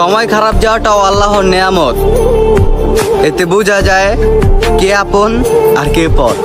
সময় খারাপ যাওয়াটাও আল্লাহর নেয়ামত। এতে বোঝা যায় কে আপন আর কে পথ।